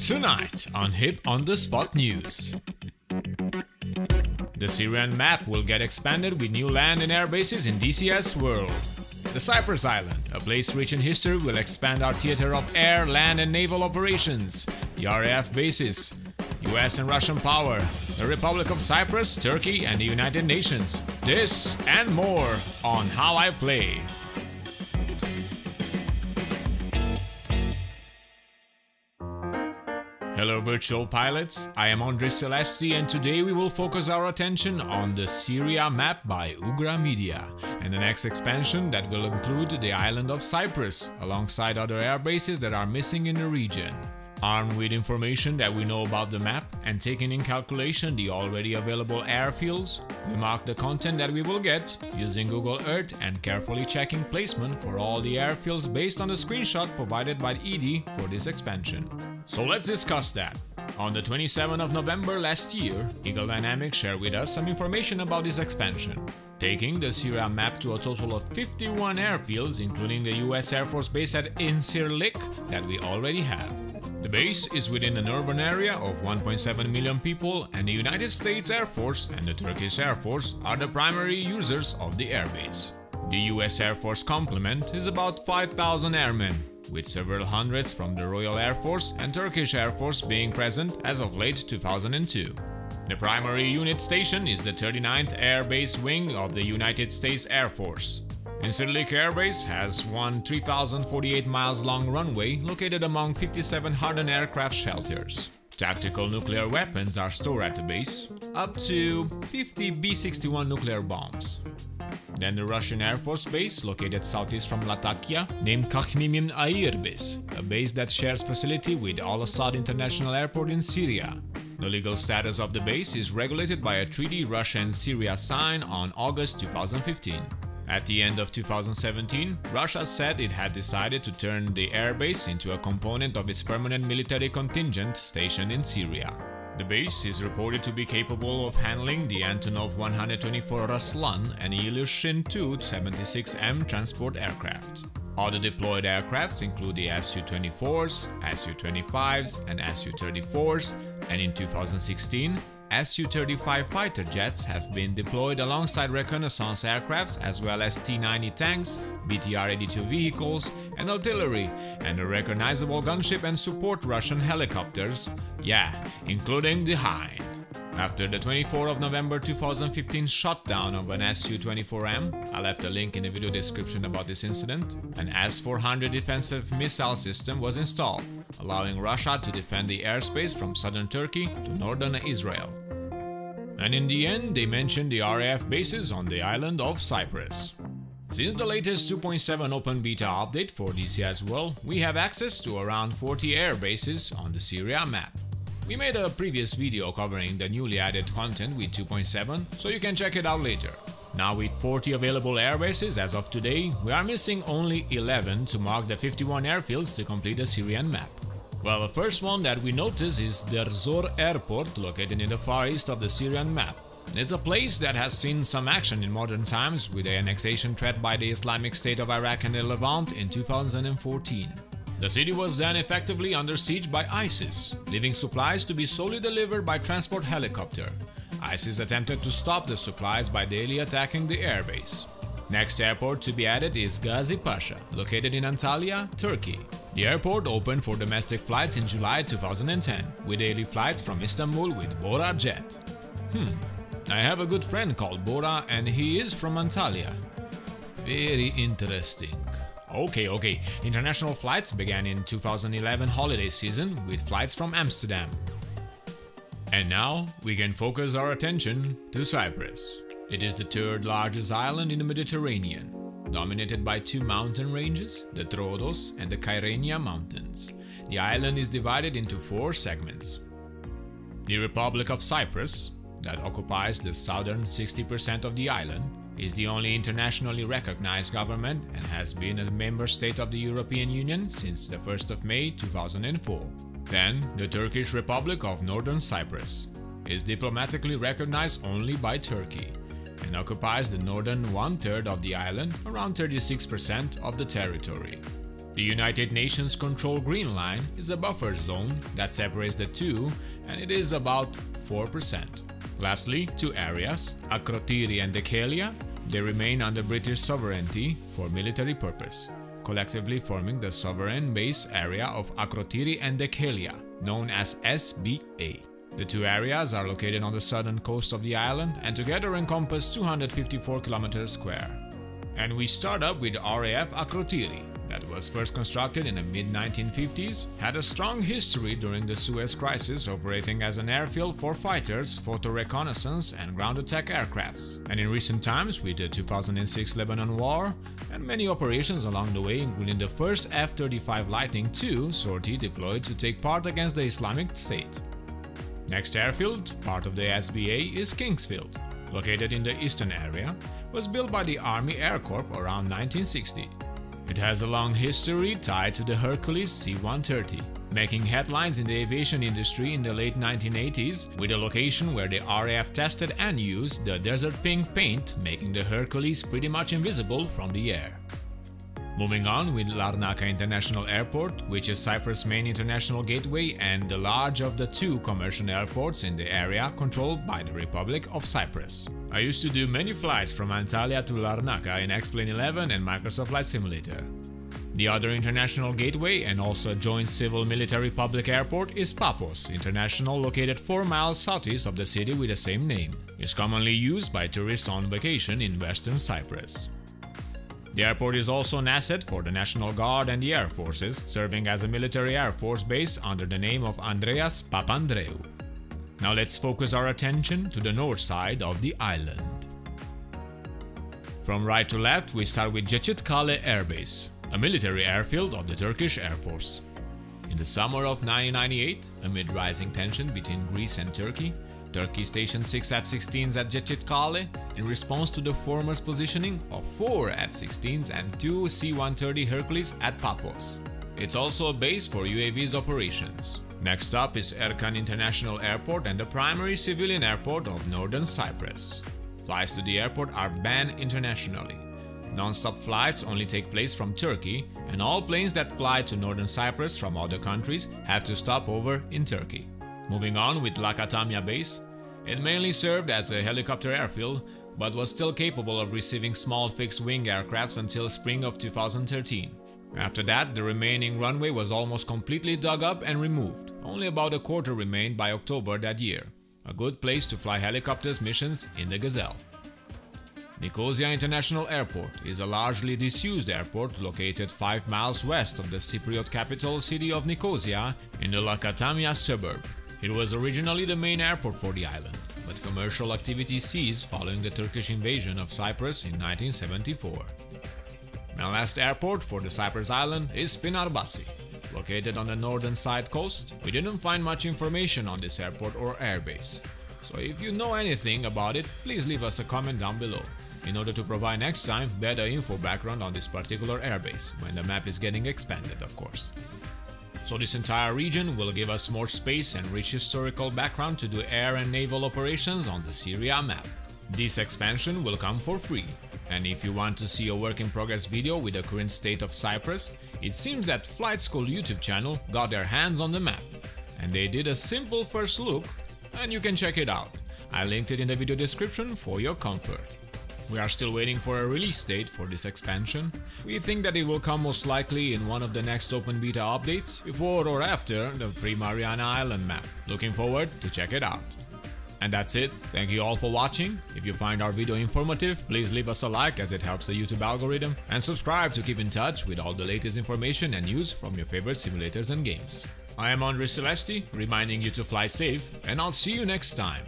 Tonight on Hip on the Spot News. The Syrian map will get expanded with new land and air bases in DCS world. The Cyprus Island, a place rich in history, will expand our theater of air, land, and naval operations. The RAF bases, US and Russian power, the Republic of Cyprus, Turkey, and the United Nations. This and more on How I Play. Hello, virtual pilots. I am Andres Celesti, and today we will focus our attention on the Syria map by Ugra Media and the next expansion that will include the island of Cyprus, alongside other air bases that are missing in the region. Armed with information that we know about the map and taking in calculation the already available airfields, we mark the content that we will get using Google Earth and carefully checking placement for all the airfields based on the screenshot provided by ED for this expansion. So let's discuss that. On the 27th of November last year, Eagle Dynamics shared with us some information about this expansion, taking the Syria map to a total of 51 airfields, including the US Air Force base at Incirlik that we already have. The base is within an urban area of 1.7 million people, and the United States Air Force and the Turkish Air Force are the primary users of the airbase. The US Air Force complement is about 5,000 airmen, with several hundreds from the Royal Air Force and Turkish Air Force being present as of late 2002. The primary unit station is the 39th Air Base Wing of the United States Air Force. Incirlik Air Base has one 3,048 miles long runway located among 57 hardened aircraft shelters. Tactical nuclear weapons are stored at the base, up to 50 B-61 nuclear bombs. Then the Russian Air Force base, located southeast from Latakia, named Kakhnimian Air Base, a base that shares facility with Al Assad International Airport in Syria. The legal status of the base is regulated by a treaty Russia and Syria signed on August 2015. At the end of 2017, Russia said it had decided to turn the airbase into a component of its permanent military contingent stationed in Syria. The base is reported to be capable of handling the Antonov 124 Ruslan and Ilyushin Tu-76M transport aircraft. Other deployed aircrafts include the Su-24s, Su-25s, and Su-34s, and in 2016, Su-35 fighter jets have been deployed alongside reconnaissance aircrafts as well as T-90 tanks, BTR-82 vehicles, and artillery, and a recognizable gunship and support Russian helicopters, yeah, including the Hind. After the 24th of November 2015 shutdown of an Su-24M, I left a link in the video description about this incident, an S-400 defensive missile system was installed, allowing Russia to defend the airspace from southern Turkey to northern Israel. And in the end, they mentioned the RAF bases on the island of Cyprus. Since the latest 2.7 open beta update for DCS World, we have access to around 40 air bases on the Syria map. We made a previous video covering the newly added content with 2.7, so you can check it out later. Now with 40 available airbases as of today, we are missing only 11 to mark the 51 airfields to complete the Syrian map. Well, the first one that we notice is Deir Airport, located in the far east of the Syrian map. It's a place that has seen some action in modern times with the annexation threat by the Islamic State of Iraq and the Levant in 2014. The city was then effectively under siege by ISIS, leaving supplies to be solely delivered by transport helicopter. ISIS attempted to stop the supplies by daily attacking the airbase. Next airport to be added is Gazi Pasha, located in Antalya, Turkey. The airport opened for domestic flights in July 2010, with daily flights from Istanbul with Bora Jet. Hmm, I have a good friend called Bora and he is from Antalya. Very interesting. Okay, okay. International flights began in 2011 holiday season with flights from Amsterdam. And now we can focus our attention to Cyprus. It is the third largest island in the Mediterranean, dominated by two mountain ranges, the Troodos and the Kyrenia Mountains. The island is divided into four segments. The Republic of Cyprus, that occupies the southern 60% of the island, is the only internationally recognized government and has been a member state of the European Union since the 1st of May 2004. Then, the Turkish Republic of Northern Cyprus is diplomatically recognized only by Turkey and occupies the northern one-third of the island, around 36% of the territory. The United Nations Control Green Line is a buffer zone that separates the two and it is about 4%. Lastly, two areas, Akrotiri and Dhekelia, they remain under British sovereignty for military purpose, collectively forming the sovereign base area of Akrotiri and Dhekelia, known as SBA. The two areas are located on the southern coast of the island and together encompass 254 kilometers square. And we start up with RAF Akrotiri, that was first constructed in the mid-1950s, had a strong history during the Suez Crisis operating as an airfield for fighters, photo reconnaissance and ground attack aircrafts. And in recent times with the 2006 Lebanon War and many operations along the way including the first F-35 Lightning II sortie deployed to take part against the Islamic State. Next airfield, part of the SBA, is Kingsfield, located in the eastern area, was built by the Army Air Corps around 1960. It has a long history tied to the Hercules C-130, making headlines in the aviation industry in the late 1980s with a location where the RAF tested and used the desert pink paint, making the Hercules pretty much invisible from the air. Moving on with Larnaca International Airport, which is Cyprus' main international gateway and the large of the two commercial airports in the area controlled by the Republic of Cyprus. I used to do many flights from Antalya to Larnaca in X-Plane 11 and Microsoft Flight Simulator. The other international gateway and also a joint civil-military public airport is Paphos International located 4 miles southeast of the city with the same name. It's commonly used by tourists on vacation in western Cyprus. The airport is also an asset for the National Guard and the Air Forces, serving as a military air force base under the name of Andreas Papandreou. Now let's focus our attention to the north side of the island. From right to left, we start with Gecitkale Air Base, a military airfield of the Turkish Air Force. In the summer of 1998, amid rising tension between Greece and Turkey, Turkey stationed 6 F-16s at Gecitkale in response to the former's positioning of 4 F-16s and 2 C-130 Hercules at Paphos. It's also a base for UAV's operations. Next up is Ercan International Airport and the primary civilian airport of northern Cyprus. Flights to the airport are banned internationally. Non-stop flights only take place from Turkey and all planes that fly to northern Cyprus from other countries have to stop over in Turkey. Moving on with Lakatamia base, it mainly served as a helicopter airfield but was still capable of receiving small fixed-wing aircrafts until spring of 2013. After that, the remaining runway was almost completely dug up and removed. Only about a quarter remained by October that year. A good place to fly helicopters missions in the Gazelle. Nicosia International Airport is a largely disused airport located 5 miles west of the Cypriot capital city of Nicosia in the Lakatamia suburb. It was originally the main airport for the island, but commercial activity ceased following the Turkish invasion of Cyprus in 1974. My last airport for the Cyprus island is Spinarbasi. Located on the northern side coast, we didn't find much information on this airport or airbase. So if you know anything about it, please leave us a comment down below in order to provide next time better info background on this particular airbase, when the map is getting expanded of course. So this entire region will give us more space and rich historical background to do air and naval operations on the Syria map. This expansion will come for free, and if you want to see a work in progress video with the current state of Cyprus, it seems that Flight School YouTube channel got their hands on the map, and they did a simple first look, and you can check it out. I linked it in the video description for your comfort. We are still waiting for a release date for this expansion. We think that it will come most likely in one of the next open beta updates, before or after the free Mariana Island map. Looking forward to check it out. And that's it, thank you all for watching. If you find our video informative, please leave us a like as it helps the YouTube algorithm, and subscribe to keep in touch with all the latest information and news from your favorite simulators and games. I am Andre Celesti, reminding you to fly safe, and I'll see you next time.